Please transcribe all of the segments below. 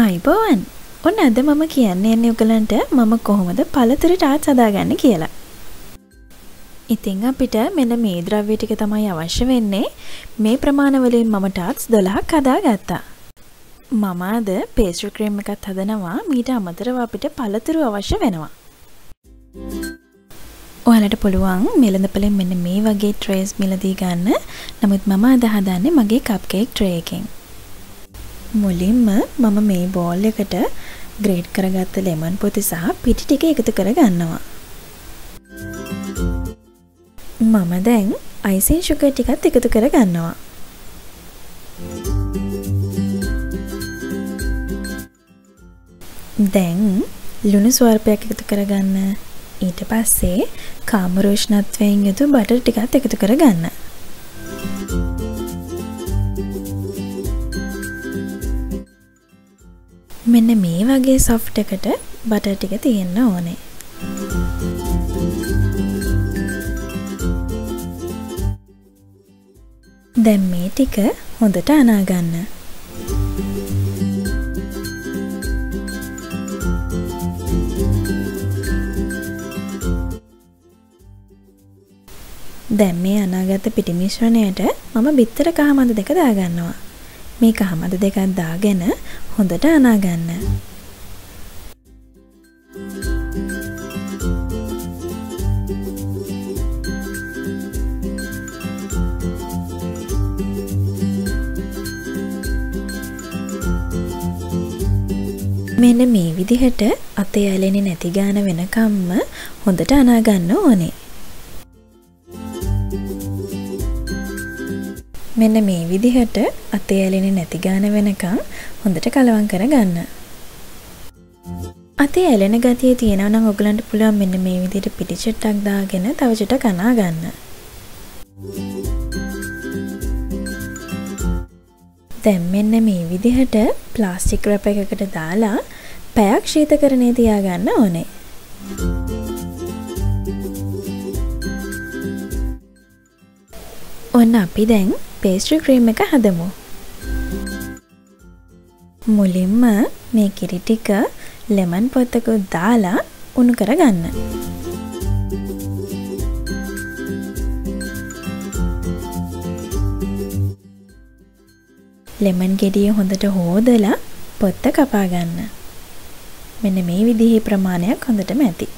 අයිබෝවන් ඔන්න අද මම කියන්න එන්නේ උගලන්ට මම කොහොමද පළතුරු ටාත් සදාගන්න කියලා. ඉතිං අපිට මෙන්න මේ ද්‍රව්‍ය ටික තමයි අවශ්‍ය වෙන්නේ මේ ප්‍රමාණවලින් මම ටාත්ස් දොළහක් හදා ගත්තා. මම අද පේස්ට්‍රි ක්‍රීම් එකත් හදනවා මීට අමතරව අපිට පළතුරු අවශ්‍ය වෙනවා. ඔයාලට පුළුවන් මෙලඳපලින් මෙන්න මේ වගේ ට්‍රේස් මිලදී ගන්න නමුත් මම අද හදන්නේ මගේ කප් කේක් ට්‍රේ එකෙන්. මුලින්ම මම මේ බෝල් එකට ග්‍රේඩ් කරගත්ත ලෙමන් පොති සහ පිටි ටික එකතු කර ගන්නවා. මම දැන් අයිසින් ශුගර් ටිකත් එකතු කර ගන්නවා. දැන් ලුණු ස්වල්පයක් එකතු කරගන්න ඊට පස්සේ කාමරෝෂ්ණත්වයෙන් යුතු බටර් ටිකත් එකතු කරගන්න. මෙන්න මේ වගේ සොෆ්ට් එකට බටර් ටික තියෙන්න ඕනේ. දැන් මේ ටික හොඳට අනාගන්න. දැන් මේ අනාගත පිටි මිශ්‍රණයට මම බිත්තර කහමඳ දෙක දාගන්නවා. මේ කහමඳ දෙකක් දාගෙන හොඳට අනාගන්න. මෙන්න මේ විදිහට අතේ ඇලෙන්නේ නැති ගාන වෙනකම්ම හොඳට අනාගන්න ඕනේ. මෙන්න මේ විදිහට අතේ ඇලෙන්නේ නැති ගාන වෙනකම් හොඳට කලවම් කරගන්න. අතේ ඇලෙන ගතිය තියෙනවා නම් ඔයගලන්ට පුළුවන් මෙන්න මේ විදිහට පිටිචට්ටක් දාගෙන තව චුට්ටක් අනා ගන්න. දැන් මෙන්න මේ විදිහට ප්ලාස්ටික් රැප් එකකට දාලා පැයක් ශීතකරණයේ තියාගන්න ඕනේ. ඔන්න අපි දැන් පේස්ට්‍රි ක්‍රීම් එක හදමු. මුලින්ම මේ කිරි ටික ලෙමන් පොත්තකුත් දාලා උණු කරගන්න. ලෙමන් ගෙඩිය හොඳට හෝදලා පොත්ත කපා ගන්න. මෙන්න මේ විදිහේ ප්‍රමාණයක් හොඳටම ඇති.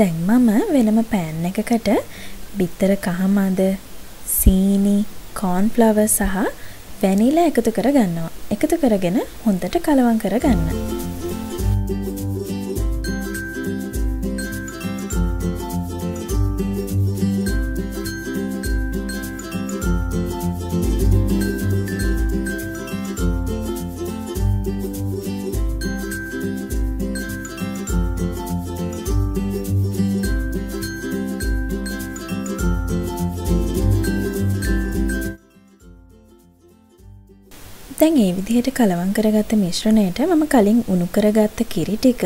දැන් මම වෙනම පෑන් එකකට බිත්තර කහමද සීනි කෝන්ෆ්ලවර් සහ වැනිලා එකතු කර ගන්නවා. එකතු කරගෙන හොඳට කලවම් කර ගන්න. දැන් ඒ විදිහට කලවම් කරගත්ත මිශ්‍රණයට මම කලින් උණු කරගත්ත කිරි ටික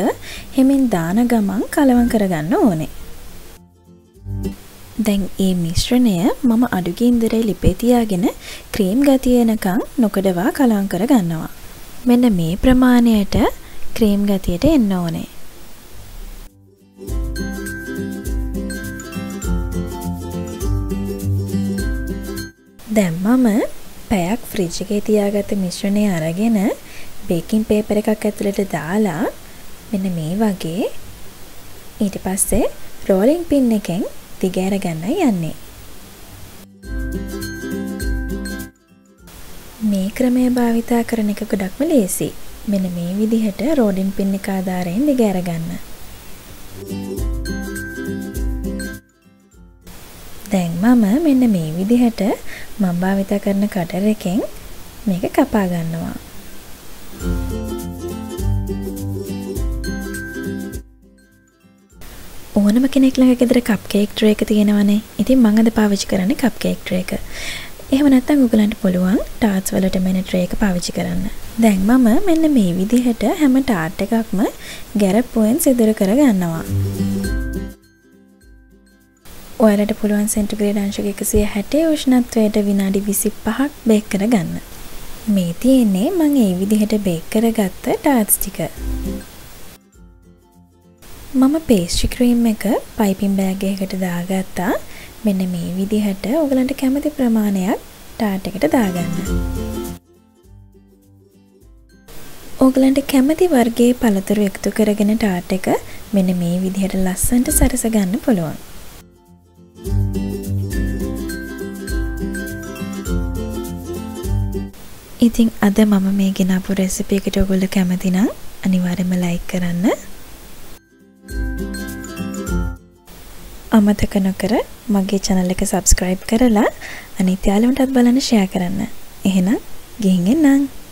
හෙමින් දාන ගමන් කලවම් කරගන්න ඕනේ. දැන් ඒ මිශ්‍රණය මම අඩු ගින්දරේ ලිපේ තියාගෙන ක්‍රීම් ගතිය එනකන් නොකඩවා කලවම් කරගන්නවා. මෙන්න මේ ප්‍රමාණයට ක්‍රීම් ගතියට එන්න ඕනේ. දැන් මම පැයක් ෆ්‍රිජ් එකේ තියාගත්ත මිශ්‍රණය අරගෙන බේකින් පේපර් එකක් ඇතුළට දාලා මෙන්න මේ වගේ ඊට පස්සේ රෝලින් පින් එකෙන් දිගෑර ගන්නයි යන්නේ. මේ ක්‍රමය භාවිතා කරන එක ගොඩක්ම ලේසි. මෙන්න මේ විදිහට රෝඩින් පින් එක ආධාරයෙන් දිගෑර ගන්න. දැන් මම මෙන්න මේ විදිහට මම භාවිත කරන කටර් එකෙන් මේක කපා ගන්නවා. ඕනම කෙනෙක් ළඟ ගෙදර කප් කේක් ට්‍රේ එක තියෙනවනේ. ඉතින් මම අද පාවිච්චි කරන්නේ කප් කේක් ට්‍රේ එක. එහෙම නැත්නම් ඔයගලන්ට පුළුවන් ටාර්ට්ස් වලට මෙන්න ට්‍රේ එක පාවිච්චි කරන්න. දැන් මම මෙන්න මේ විදිහට හැම ටාර්ට් එකක්ම ගැරප්පුවෙන් සිදුරු කර ගන්නවා. ඔයාලට පුළුවන් සෙන්ටිග්‍රේඩ් අංශක 160 උෂ්ණත්වයට විනාඩි 25ක් බේක් කරගන්න. මේ තියෙන්නේ මම ඒ විදිහට බේක් කරගත්ත ටාර්ට්ස් ටික. මම පේස්ට්‍රි ක්‍රීම් එක පයිපින් බෑග් එකකට දාගත්තා. මෙන්න මේ විදිහට ඔයගලන්ට කැමති ප්‍රමාණයක් ටාර්ට් එකට දාගන්න. ඕගලන්ට කැමති වර්ගයේ පළතුරු එකතු කරගෙන ටාර්ට් එක මෙන්න මේ විදිහට ලස්සන්ට සරස ගන්න පුළුවන්. ඉතින් අද මම මේ ගෙනාපු රෙසිපි එකට ඔයගොල්ලෝ කැමති නම් අනිවාර්යයෙන්ම ලයික් කරන්න. අමතක නොකර මගේ channel එක subscribe කරලා අනිත් යාළුවන්ටත් බලන්න share කරන්න. එහෙනම් ගිහින් එන්නම්.